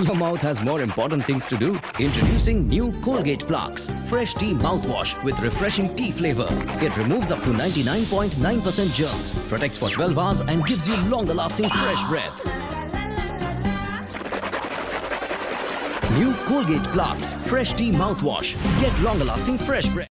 Your mouth has more important things to do. Introducing new Colgate Plax, fresh tea mouthwash with refreshing tea flavor. It removes up to 99.9% germs, protects for 12 hours and gives you longer lasting fresh breath. New Colgate Plax, fresh tea mouthwash. Get longer lasting fresh breath.